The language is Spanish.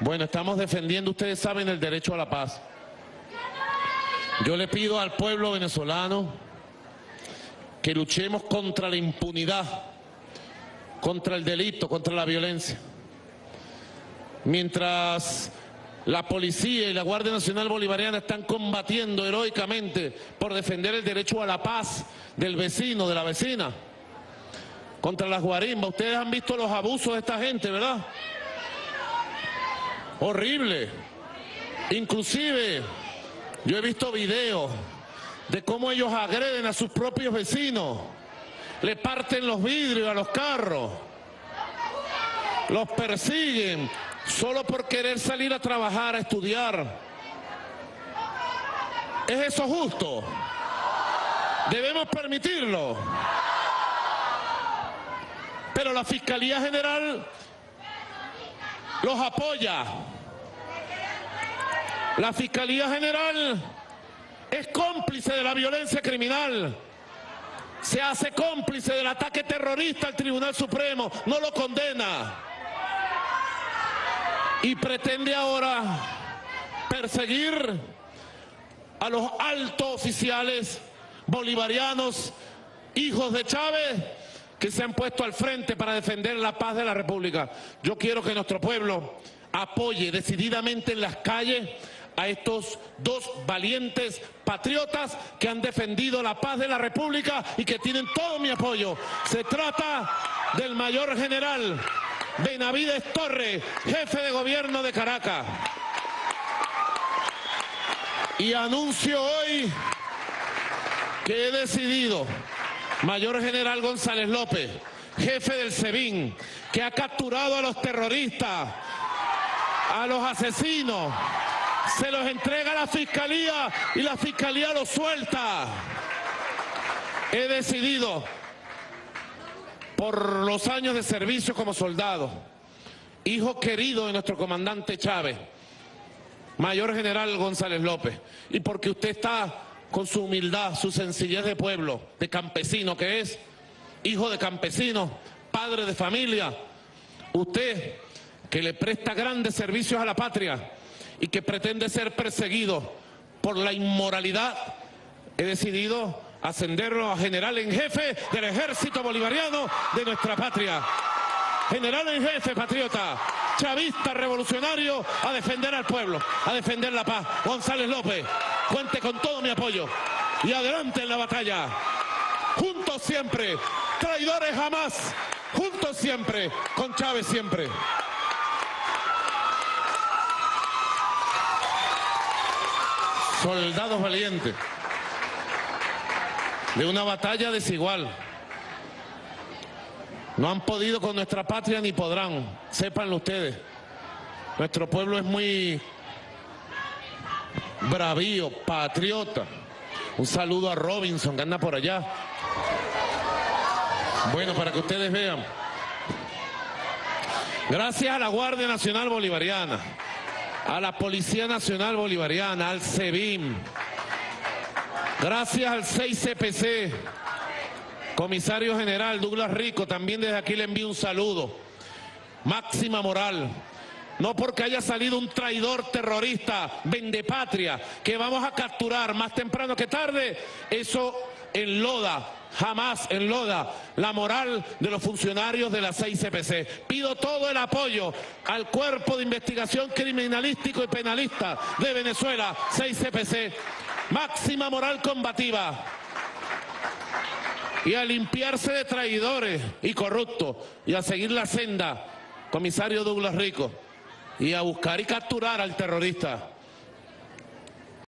Bueno, estamos defendiendo, ustedes saben, el derecho a la paz. Yo le pido al pueblo venezolano que luchemos contra la impunidad, contra el delito, contra la violencia. Mientras la policía y la Guardia Nacional Bolivariana están combatiendo heroicamente por defender el derecho a la paz del vecino, de la vecina, contra las guarimbas. Ustedes han visto los abusos de esta gente, ¿verdad? Horrible. Inclusive, yo he visto videos de cómo ellos agreden a sus propios vecinos, le parten los vidrios a los carros, los persiguen solo por querer salir a trabajar, a estudiar. ¿Es eso justo? ¿Debemos permitirlo? Pero la Fiscalía General los apoya. La Fiscalía General es cómplice de la violencia criminal. Se hace cómplice del ataque terrorista al Tribunal Supremo, no lo condena. Y pretende ahora perseguir a los altos oficiales bolivarianos, hijos de Chávez, que se han puesto al frente para defender la paz de la República. Yo quiero que nuestro pueblo apoye decididamente en las calles a estos dos valientes patriotas que han defendido la paz de la República y que tienen todo mi apoyo. Se trata del mayor general Benavides Torres, jefe de gobierno de Caracas. Y anuncio hoy que he decidido Mayor General González López, jefe del SEBIN, que ha capturado a los terroristas, a los asesinos, se los entrega a la Fiscalía y la Fiscalía los suelta. He decidido, por los años de servicio como soldado, hijo querido de nuestro comandante Chávez, Mayor General González López, y porque usted está con su humildad, su sencillez de pueblo, de campesino que es, hijo de campesino, padre de familia, usted que le presta grandes servicios a la patria y que pretende ser perseguido por la inmoralidad, he decidido ascenderlo a general en jefe del ejército bolivariano de nuestra patria. General en jefe, patriota, chavista, revolucionario, a defender al pueblo, a defender la paz. González López, cuente con todo mi apoyo. Y adelante en la batalla. Juntos siempre, traidores jamás. Juntos siempre, con Chávez siempre. Soldados valientes de una batalla desigual. No han podido con nuestra patria ni podrán, sépanlo ustedes. Nuestro pueblo es muy bravío, patriota. Un saludo a Robinson que anda por allá. Bueno, para que ustedes vean. Gracias a la Guardia Nacional Bolivariana, a la Policía Nacional Bolivariana, al SEBIN, gracias al 6CPC, Comisario General Douglas Rico, también desde aquí le envío un saludo. Máxima moral. No porque haya salido un traidor terrorista, vendepatria, que vamos a capturar más temprano que tarde, eso enloda, jamás enloda la moral de los funcionarios de la 6CPC. Pido todo el apoyo al Cuerpo de Investigación Criminalístico y Penalista de Venezuela, 6CPC. Máxima moral combativa y a limpiarse de traidores y corruptos y a seguir la senda, comisario Douglas Rico, y a buscar y capturar al terrorista.